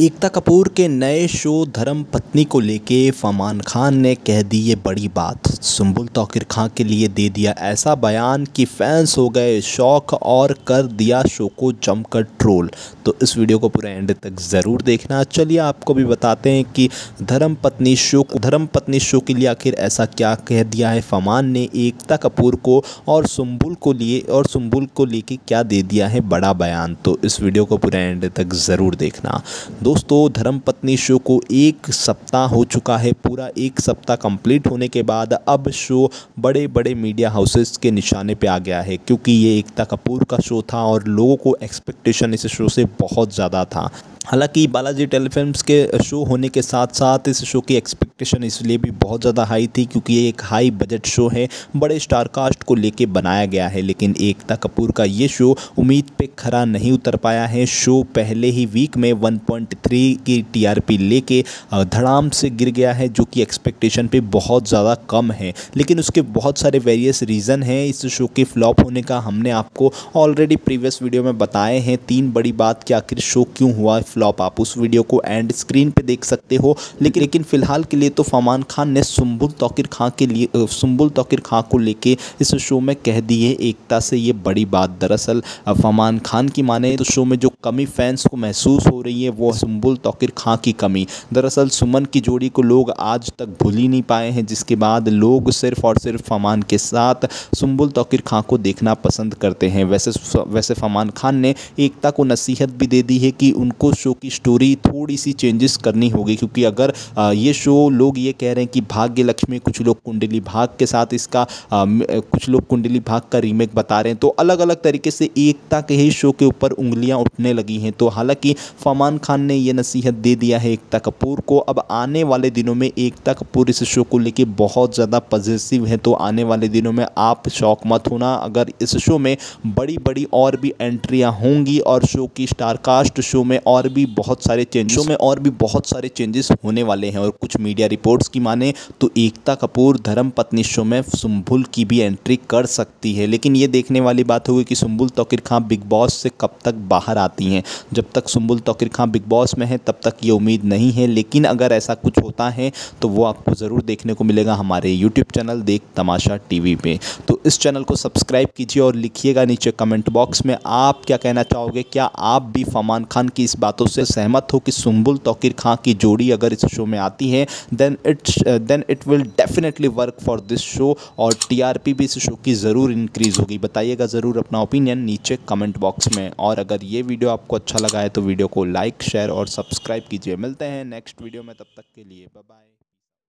एकता कपूर के नए शो धर्म पत्नी को लेके फमान खान ने कह दी ये बड़ी बात। सुम्बुल तौकीर खान के लिए दे दिया ऐसा बयान कि फैंस हो गए शौक और कर दिया शो को जमकर ट्रोल। तो इस वीडियो को पूरा एंड तक ज़रूर देखना। चलिए आपको भी बताते हैं कि धर्म पत्नी शो धर्म पत्नी शो के लिए आखिर ऐसा क्या कह दिया है? फमान ने एकता कपूर को और सुम्बुल को लिए और सुम्बुल को लेके क्या दे दिया है बड़ा बयान। तो इस वीडियो को पूरा एंड तक ज़रूर देखना। दोस्तों धर्मपत्नी शो को एक सप्ताह हो चुका है। पूरा एक सप्ताह कंप्लीट होने के बाद अब शो बड़े बड़े मीडिया हाउसेस के निशाने पे आ गया है, क्योंकि ये एकता कपूर का शो था और लोगों को एक्सपेक्टेशन इस शो से बहुत ज़्यादा था। हालाँकि बालाजी टेलीफिल्म के शो होने के साथ साथ इस शो की एक्सपेक्टेशन इसलिए भी बहुत ज़्यादा हाई थी क्योंकि ये एक हाई बजट शो है। बड़े स्टार कास्ट को लेके बनाया गया है, लेकिन एकता कपूर का ये शो उम्मीद पे खरा नहीं उतर पाया है। शो पहले ही वीक में 1.3 की टीआरपी लेके धड़ाम से गिर गया है, जो कि एक्सपेक्टेशन पे बहुत ज़्यादा कम है। लेकिन उसके बहुत सारे वेरियस रीज़न हैं। इस शो के फ्लॉप होने का हमने आपको ऑलरेडी प्रीवियस वीडियो में बताए हैं। तीन बड़ी बात कि आखिर शो क्यों हुआ फ्लॉप आप उस वीडियो को एंड स्क्रीन पे देख सकते हो। लेकिन लेकिन फ़िलहाल के लिए तो फमान खान ने सुम्बुल तोकिर खां के लिए सुम्बुल तोकिर खां को लेके इस शो में कह दी है एकता से ये बड़ी बात। दरअसल फमान खान की माने तो शो में जो कमी फैंस को महसूस हो रही है, वो सुम्बुल तोकिर खां की कमी। दरअसल, सुमन की जोड़ी को लोग आज तक भूल ही नहीं पाए हैं, जिसके बाद लोग सिर्फ़ और सिर्फ़ फमान के साथ सुम्बुल तोकिर खां को देखना पसंद करते हैं। वैसे वैसे फमान खान ने एकता को नसीहत भी दे दी है कि उनको शो की स्टोरी थोड़ी सी चेंजेस करनी होगी, क्योंकि अगर ये शो लोग ये कह रहे हैं कि भाग्य लक्ष्मी कुछ लोग कुंडली भाग के साथ इसका आ, कुछ लोग कुंडली भाग का रीमेक बता रहे हैं। तो अलग अलग तरीके से एकता के ही शो के ऊपर उंगलियाँ उठने लगी हैं। तो हालाँकि फमान खान ने यह नसीहत दे दिया है एकता कपूर को। अब आने वाले दिनों में एकता कपूर इस शो को लेकर बहुत ज़्यादा पॉजिटिव है। तो आने वाले दिनों में आप शौक मत होना। अगर इस शो में बड़ी बड़ी और भी एंट्रियाँ होंगी और शो की स्टारकास्ट शो में और भी बहुत सारे चेंज शो में और भी बहुत सारे चेंजेस होने वाले हैं और कुछ मीडिया रिपोर्ट्स की माने तो एकता कपूर धर्म पत्नी शो में सुम्बुल की भी एंट्री कर सकती है। लेकिन ये देखने वाली बात होगी कि सुम्बुल तोकिर खां बिग बॉस से कब तक बाहर आती हैं। जब तक सुम्बुल तोकिर खां बिग बॉस में है, तब तक ये उम्मीद नहीं है। लेकिन अगर ऐसा कुछ होता है तो वो आपको ज़रूर देखने को मिलेगा हमारे यूट्यूब चैनल देख तमाशा टीवी पे। तो इस चैनल को सब्सक्राइब कीजिए और लिखिएगा नीचे कमेंट बॉक्स में, आप क्या कहना चाहोगे? क्या आप भी फमान खान की इस बातों से सहमत हो कि सुम्बुल तोकिर खां की जोड़ी अगर इस शो में आती है then it's then it will definitely work for this show और टीआरपी भी इस शो की ज़रूर इंक्रीज़ होगी। बताइएगा ज़रूर अपना ओपिनियन नीचे कमेंट बॉक्स में। और अगर ये वीडियो आपको अच्छा लगा है तो वीडियो को लाइक शेयर और सब्सक्राइब कीजिए। मिलते हैं नेक्स्ट वीडियो में, तब तक के लिए। बाय